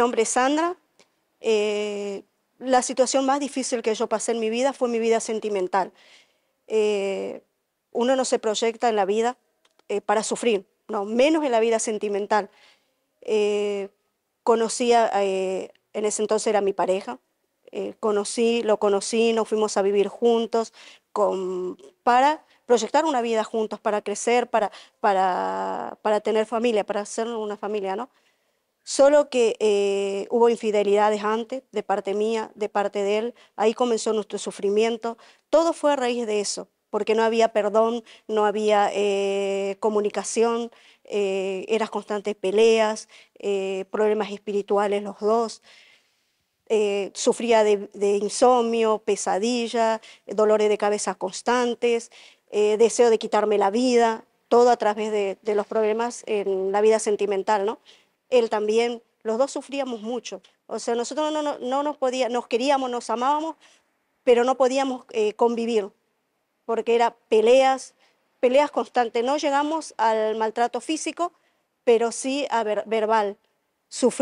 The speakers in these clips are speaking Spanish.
nombre es Sandra. Eh, la situación más difícil que yo pasé en mi vida fue mi vida sentimental. Eh, uno no se proyecta en la vida eh, para sufrir, no, menos en la vida sentimental. conocía, en ese entonces era mi pareja, conocí, lo conocí, nos fuimos a vivir juntos para proyectar una vida juntos, para crecer, para, para, para tener familia, para hacer una familia, ¿no? Solo que eh, hubo infidelidades antes, de parte mía, de parte de él, ahí comenzó nuestro sufrimiento. Todo fue a raíz de eso, porque no había perdón, no había eh, comunicación, eh, eran constantes peleas, problemas espirituales los dos. sufría de, insomnio, pesadilla, dolores de cabeza constantes, deseo de quitarme la vida, todo a través de los problemas en la vida sentimental, ¿no? Él también, los dos sufríamos mucho. O sea, nosotros no, no, nos podíamos, nos queríamos, nos amábamos, pero no podíamos eh, convivir, porque era peleas, peleas constantes. No llegamos al maltrato físico, pero sí a verbal.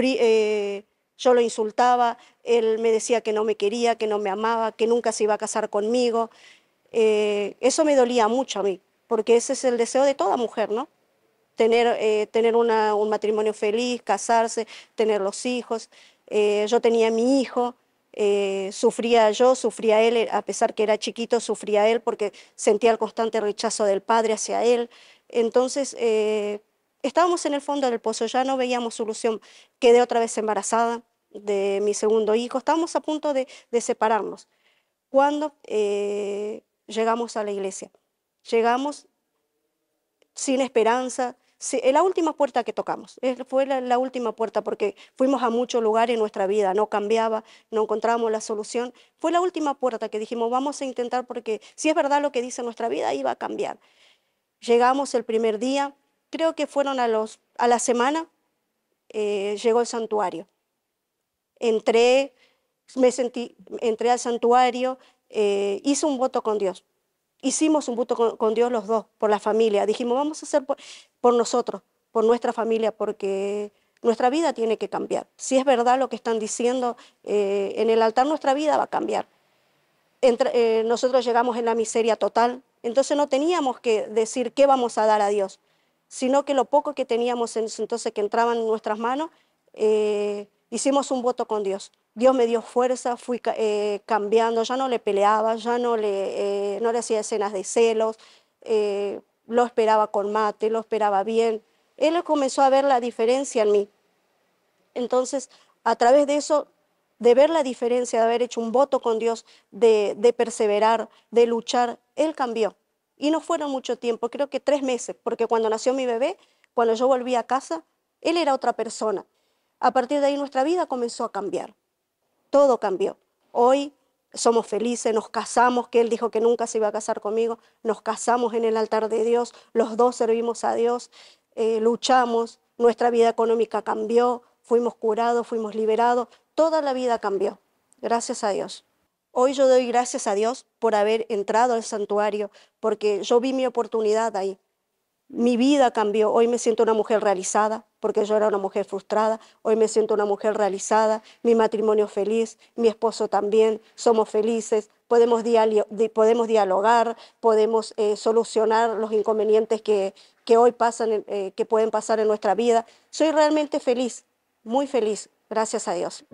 Eh, yo lo insultaba, él me decía que no me quería, que no me amaba, que nunca se iba a casar conmigo. Eh, eso me dolía mucho a mí, porque ese es el deseo de toda mujer, ¿no? Tener, eh, tener un matrimonio feliz, casarse, tener los hijos. Eh, yo tenía mi hijo, eh, sufría yo, sufría él, a pesar que era chiquito, sufría él porque sentía el constante rechazo del padre hacia él. Entonces, estábamos en el fondo del pozo, ya no veíamos solución. Quedé otra vez embarazada de mi segundo hijo, estábamos a punto de, de separarnos. Cuando llegamos a la iglesia, llegamos sin esperanza, Sí, la última puerta que tocamos, fue la, última puerta porque fuimos a muchos lugares en nuestra vida, no cambiaba, no encontrábamos la solución. Fue la última puerta que dijimos, vamos a intentar porque si es verdad lo que dice nuestra vida, iba a cambiar. Llegamos el primer día, creo que fueron a, los, a la semana, eh, llegó el santuario. Entré, me sentí, entré al santuario, eh, hice un voto con Dios hicimos un voto con, Dios los dos, por la familia. Dijimos, vamos a hacer por, nosotros, por nuestra familia, porque nuestra vida tiene que cambiar. Si es verdad lo que están diciendo, eh, en el altar nuestra vida va a cambiar. Eh, nosotros llegamos en la miseria total, entonces no teníamos que decir qué vamos a dar a Dios, sino que lo poco que teníamos en entonces que entraban en nuestras manos, eh, hicimos un voto con Dios. Dios me dio fuerza, fui eh, cambiando, ya no le peleaba, ya no le, eh, no le hacía escenas de celos, eh, lo esperaba con mate, lo esperaba bien. Él comenzó a ver la diferencia en mí. Entonces, a través de eso, de ver la diferencia, de haber hecho un voto con Dios, de, de perseverar, de luchar, Él cambió. Y no fueron mucho tiempo, creo que tres meses, porque cuando nació mi bebé, cuando yo volví a casa, Él era otra persona. A partir de ahí nuestra vida comenzó a cambiar todo cambió. Hoy somos felices, nos casamos, que él dijo que nunca se iba a casar conmigo, nos casamos en el altar de Dios, los dos servimos a Dios, eh, luchamos, nuestra vida económica cambió, fuimos curados, fuimos liberados, toda la vida cambió, gracias a Dios. Hoy yo doy gracias a Dios por haber entrado al santuario, porque yo vi mi oportunidad ahí. Mi vida cambió, hoy me siento una mujer realizada, porque yo era una mujer frustrada, hoy me siento una mujer realizada, mi matrimonio feliz, mi esposo también, somos felices, podemos, dialogar, podemos eh, solucionar los inconvenientes que, que hoy pasan, eh, que pueden pasar en nuestra vida. Soy realmente feliz, muy feliz, gracias a Dios.